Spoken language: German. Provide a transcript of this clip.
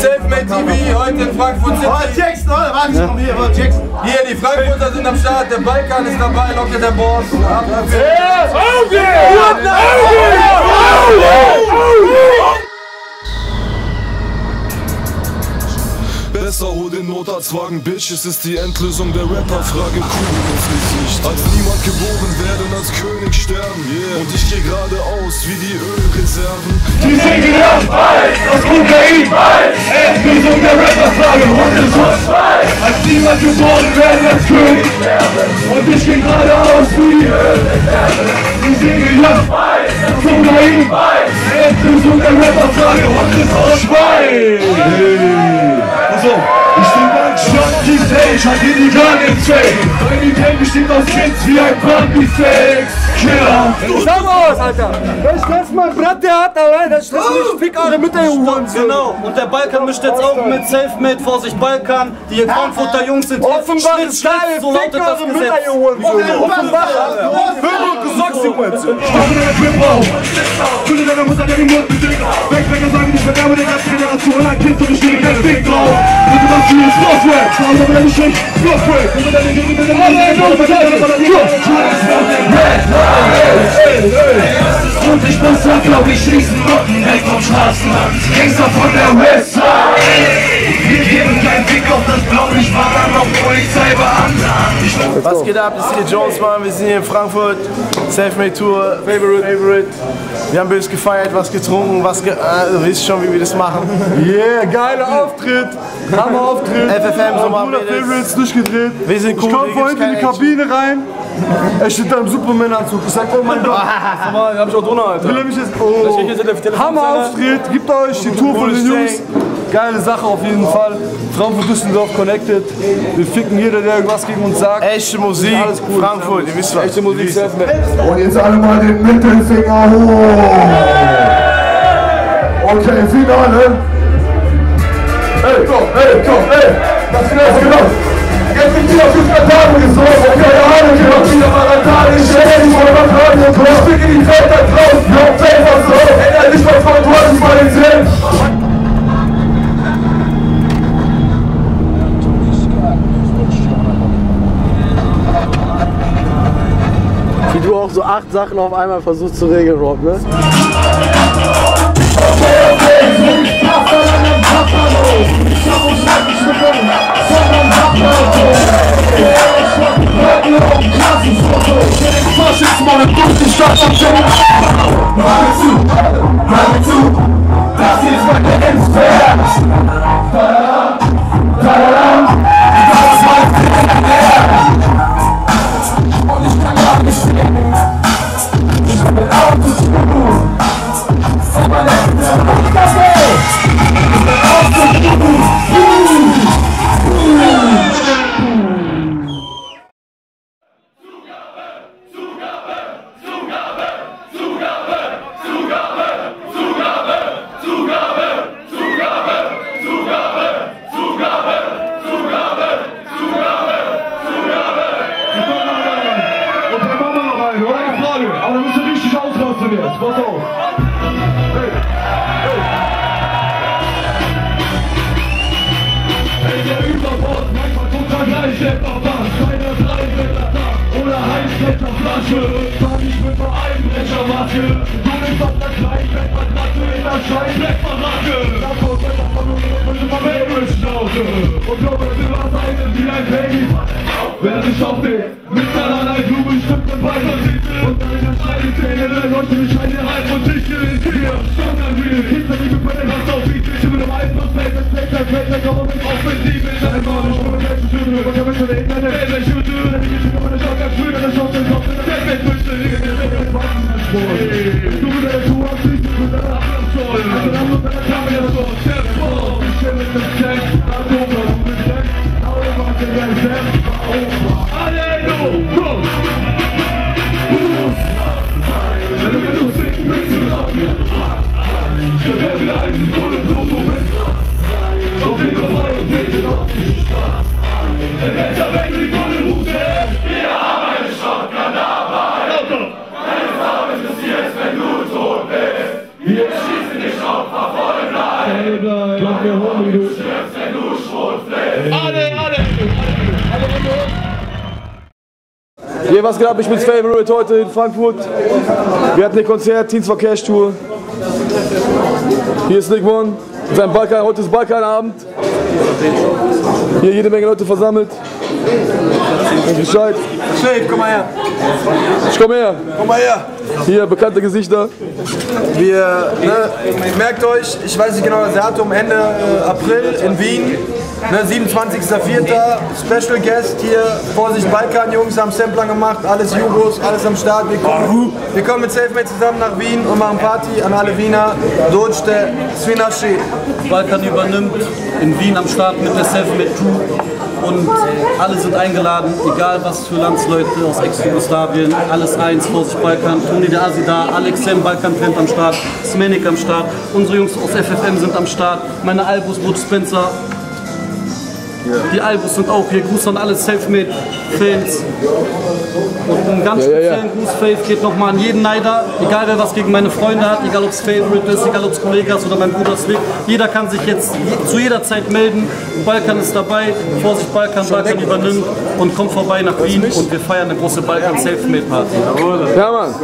Selfmade TV, heute in Frankfurt City. Oh, Jackson, oder? Warte, ich komm hier, oh, Jackson. Hier, die Frankfurter sind am Start, der Balkan ist dabei, Locke der Boss. Besser Notarztwagen, Bitch, es ist die Endlösung der Rapperfrage, Kugel ins Gesicht. Als niemand geboren werden, als König sterben, yeah. Und ich geh geradeaus wie die Ölreserven. Die Segel am Ball, das Kokain, Endlösung der Rapperfrage, Runde Schuss, Als niemand geboren werden, als König sterben. Und ich geh geradeaus wie die Ölreserven. Die Segel am Ball, das Kokain, Endlösung der Rapperfrage, Runde Schuss, so, ich bin ganz Junkie Day, ich hatte die gar nichts fake Meine Gang besteht aus Kids wie ein Bambi-Sex Killer was, Alter! Das ist mein Brattheater, Alter! Das ist nicht Fick eure Mütter, ihr Hurensohn! Genau, und der Balkan mischt jetzt auch mit Selfmade, Vorsicht Balkan. Die Frankfurter Jungs sind Schnitt, ist Schnitt, geil! so lautet das Gesetz. ihr Hurensohn! Offenbach! Hör mal, die in der Crip-Bau Fülle deiner Mutter, der die Mund bedingt Wegwecker sagen, ich verderbe der ganzen Generation Ein Kind und ich stehe kein Fick drauf Und du machst vieles Und ich muss ja, glaub ich, schließen Rocken weg vom Straßenland Gangster von der Westside Wir geben keinen Fick auf das Blaulicht-Wandern auf Polizeibeamten Was geht ab? Das ist hier Jones, Mann. Wir sind hier in Frankfurt. Selfmade Tour. Favorite. Favorite. Wir haben böse gefeiert, was getrunken, was ge du weißt schon, wie wir das machen. Yeah, geiler Auftritt! Hammer Auftritt! FFM, so machen wir. Favorites durchgedreht. Wir sind cool, Ich komm hier vorhin in die Kabine rein. Er steht da im Superman-Anzug. Ich sag, oh mein Gott. Da hab ich auch Donau, Alter. Will er mich jetzt. Oh. Hammer Auftritt. Gibt euch die Tour von den Jungs. Geile Sache auf jeden Fall. Frankfurt Düsseldorf connected. Wir ficken jeder, der irgendwas gegen uns sagt. Echte Musik, Alles cool. Frankfurt, ihr wisst was. Echte Musik. Und jetzt alle mal den Mittelfinger hoch. Okay, Finale. Ey, komm, ey, komm, ey. Das ist auch so acht Sachen auf einmal versuchst zu regeln, Rob, ne? Ausrasten jetzt. Pass auf. Hey. Hey. Hey, der Überbord, manchmal total gleich, etwa was. Keine drei Wetter da. Oder heißwetter Flasche. Fahr ich mit einer Einbrechermaske. Du bist auf der kleinen Bettmatratze in der scheiß Dreckverrate. Da kommt von uns, wenn du mal Babelschnauze. Und glaube, du warst eine wie ein Baby. Wer sich auf den Schneidezähne, der Wetter weg die Bullenhufe. Wir arbeiten schon Kadaver. Auto. Keine Farbe interessiert, wenn du tot bist. Wir schießen dich auf, verfolgen dein. Hey, bleib. Mach mir du stirbst, wenn du Schrot frisst. Alle, alle. Ja, was geht ab? Ich bin's Favorite heute in Frankfurt. Wir hatten ein Konzert, Teens for Cash Tour. Hier ist Nick One. Sein Balkan, heute ist Balkanabend. Hier jede Menge Leute versammelt. Und Bescheid. Shade, komm mal her. Ich komm her. Komm mal her. Hier, bekannte Gesichter. Wir, ne, merkt euch, ich weiß nicht genau das Datum, Ende äh, April in Wien. Ne, 27.04. Special Guest hier. Vorsicht Balkan, Jungs haben Sampler gemacht, alles Jugos, alles am Start. Wir kommen, wir kommen mit Selfmade zusammen nach Wien und machen Party an alle Wiener. Dođte, Svinashi. Balkan übernimmt, in Wien am Start mit der Selfmade Crew und alle sind eingeladen, egal was für Landsleute aus Ex-Jugoslawien, alles eins, Vorsicht Balkan, Toni der Asi da, Alex Sem, Balkan Trend am Start, Smenik am Start, unsere Jungs aus FFM sind am Start, meine Albus, Butch Spencer, die Albus sind auch hier, Gruß an alle Selfmade-Fans. Und einen ganz speziellen Gruß, Faith, geht nochmal an jeden Neider, egal wer was gegen meine Freunde hat, egal ob es Favorite ist, egal ob es Kollegas oder mein Bruder Slick. Jeder kann sich jetzt je, zu jeder Zeit melden. Balkan ist dabei, Vorsicht Balkan, Balkan übernimmt und kommt vorbei nach Wien und wir feiern eine große Balkan Selfmade Party. Ja, Mann.